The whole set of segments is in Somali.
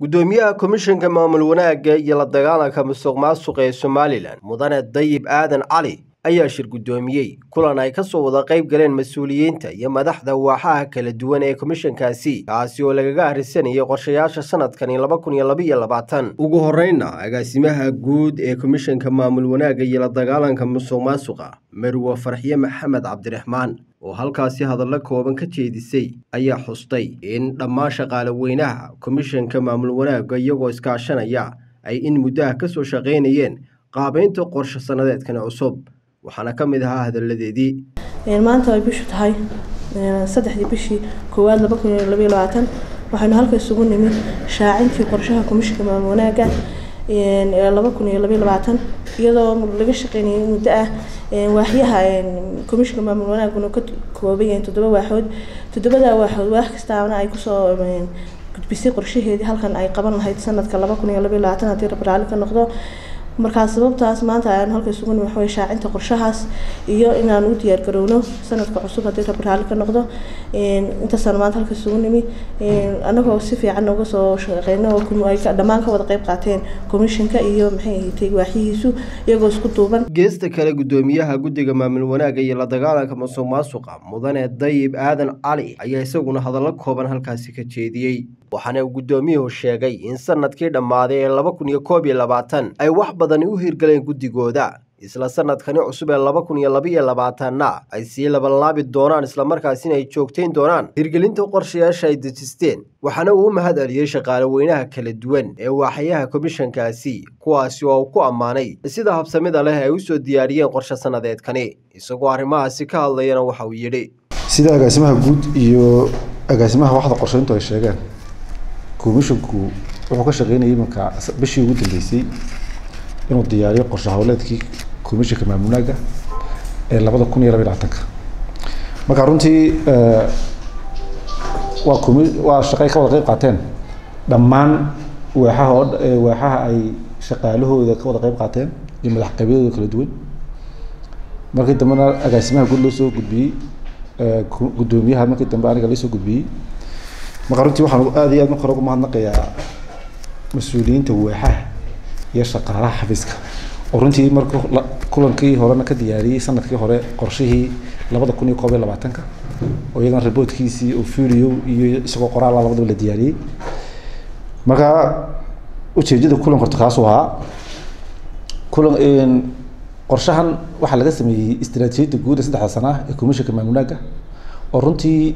gudoomiyaha komishanka maamul wanaagga iyo la dagaalanka musuq maasuqa ee somalilan mudane dayib aadan cali ayaa shir guddoomiyey kulan ay ka soo wada qayb galeen mas'uuliyiinta iyo madaxda waaxaha kala duwan ee komishankaasi kaasi oo lagaga arrisanayay qorshayaasha sanadkani laba kun iyo labaiyo labaatan. Ugu horreynna agaasimaha guud ee komishanka maamul wanaagga iyo la dagaalanka musuq maasuqa marwe farxiye maxamed cabdiraxmaan oo halkaasi hadallo kooban ka jeedisay ayaa xustay in dhammaan shaqaale weynaha komishanka maamul wanaagga iyagoo iskaashanaya ay in muddaha ka soo shaqaynayeen qaabeynta qorshe sannadeedkan cusub. Waxaana ka mid ahaa hadalladeedii maanta ay bishu tahay saddexdii bishii koowaad laba kun iyo labaiyo labaatan. Waxaynu halka isugu nimid shaacintii qorshaha komishanka maamul wanaagga laba kun iyo labaiyo labaatan. Iyadoo laga shaqeynayay muddo ah waaxyaha komishanka maamul wanaaguna ka kooban yahay toddoba waaxood. Toddobada waaxood waax kastaana ay ku soo gudbisay qorshaheedii halkan ay qaban lahayd sanadka laba kun iyo labaiyo labaatan haddii rab raalli ka noqdo markaa sababtaas maanta ayaan halka isugu nimi waxaway shaacinta qorshahaas iyo inaan u diyaar garowno sanadka cusub haddii rab raalli ka noqdo. Intaasaan maanta halka isugu nimi. Anagoo si fiican nooga soo shaqeyno oo ay dhammaan ka wada qayb qaateen komishanka iyo maxay ahayd waaxyihiisu iyagoo isku duuban. Geesta kale gudoomiyaha guddiga maamul wanaagga iyo la dagaalanka musuq maasuqa mudane dayib aadan cali ayaa isaguna hadallo kooban halkaasi ka jeediyey waxaana uu guddoomiyuhu sheegay in sannadkii dhammaaday ee laba kun iyo koob iyo labaatan ay wax badani u hirgaleen guddigooda isla sanadkani cusub ee laba kun iyo labaiyo labaatanna ay sii labanlaabi doonaan islamarkaasina ay joogtayn doonaan hirgelinta qorshayaasha ay dejisteen waxaana uu u mahad celiyey shaqaale weynaha kala duwan ee waaxyaha komishankaasi kuwaasi oo uu ku ammaanay sida habsamida leh ay u soo diyaariyeen qorshe sannadeedkani isagoo arrimahaasi ka hadlayana waxa uu yidhi. Sida agaasimaha guud iyo agaasimaha waxda qorsheyntu ay sheegeen komishanku wuxuu ka shaqeynayay imanka bishii ugu dambeysay inuu diyaariyo qorshe howleedkii komishanka maamulnaaga ee labada kun iyo labaiy labaatanka. Marka runtii waa komi waa shaqay ka wada qeyb qaateen dhammaan waaxaha waaxaha ay shaqaalahooda ka wada qeyb qaateen iyo madax qabyadooda kala duwan. Markii dambena agaasimaha guud loo soo gudbiyey guddoomiyaha markii dambe aniga loo soo gudbiyey marka runtii waxaan aad iyo aad marka hore ugu mahadnaqayaa mas'uuliyiinta waaxaha iyo shaqaalaha xafiiska. Oo runtii marka kulankii horena ka diyaariyey sannadkii hore qorshihii labada kun iyo koob iyo labaatanka oo iyagana reportkiisii oo video iyo isagoo qoraala labadaba la diyaariyey. Marka ujeedada kulanka horta kaasuu ahaa kulan qorshahan waxaa laga sameeyey istiraatiijiyadda guud ee saddexda sana ee komishanka maamulnaaga oo runtii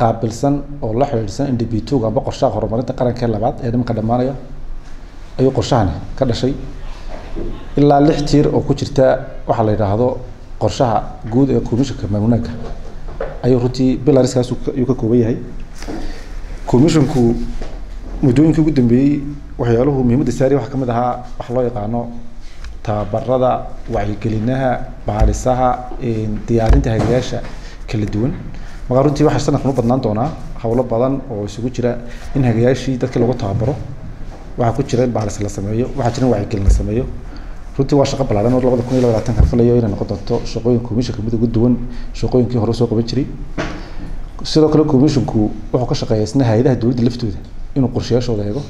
qaabilsan oo la xidhiidhsan n d b two amba qorshaha horumarinta qaranka ee labaad ee nimanka dhammaanaya ayuu qorshahani ka dhashay. Ilaa lix tiir oo ku jirta waxaa la yidhaahdo qorshaha guud ee komishanka maamulnaaga ayuu runtii bilariskaas ayuu ka kooban yahay. Komishanku muddooyinkii ugu dambeeyey waxyaaluhu muhiimadda saari waxaa ka mid ahaa waxa loo yaqaano tababarada wacyigelinaha baadhisaha diyaarinta hagayaasha kala duwan markaa runtii waxaa sanadkan u badnaan doonaa howlo badan oo isugu jira in hagayaashii dadkii lagu tababaro. Waxaa ku jira in baaris la sameeyo waxaa jira in wacyigelin la sameeyo. Runtii waa shaqo ballaaran oo labada kun iyo labaatanka filayo inay noqon doonto shaqooyin komishanka mid ugu duwan shaqooyinkii hore soo qaban jiray. Sidoo kale komishanku wuxuu ka shaqeeya isna hay'adaha dowladda laftooda inuu qorshayaashooda eego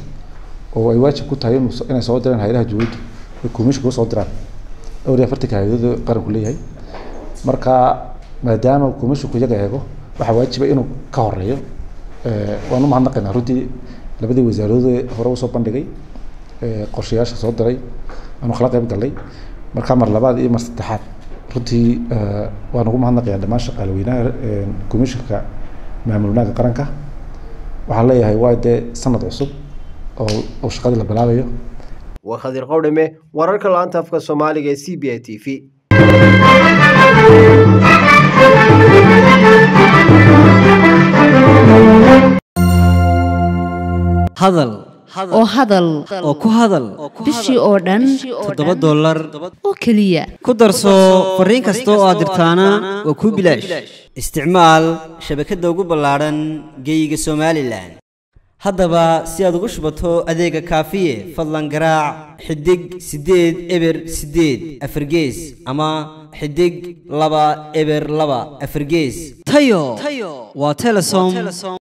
oo ay waajib ku tahay inay soo diraan hay'adaha dowladda ay komishanka u soo diraan. Dhowr afartanka hay'adooda qaranku leeyahay. Marka maadaama komishanku iyaga eego waxaa waajiba inuu ka horeeyo waan u mahadnaqaynaa runtii labadii wasaaradooda hore u soo bandhigay qorshayaasha soo diray aanu kala qayb galnay. Markaa mar labaad iyo mar saddexaad runtii waan ugu mahadnaqayaa dhammaan shaqaale weynaha komishanka maamulnaaga qaranka. Waxaan leeyahay waa dee sanad cusub oo oo shaqadii la bilaabayo. Waa khadir qowdhame wararka la-anta afka soomaaliga ee c b i t v hadal. Oo hadal. Oo ku hadal. Bishii oo dhan. Toddoba dollar. Oo keliya. Ku darso fariin kasta oo aad dirtaana waa kuu bilaash isticmaal shabakadda ugu ballaadhan geeyiga somalilan haddaba si aad ugu shubato adeega kaafiye fadlan garaac xidig siddeed eber siddeed afargees ama xidig laba eber laba afargees tayo! Waa telesom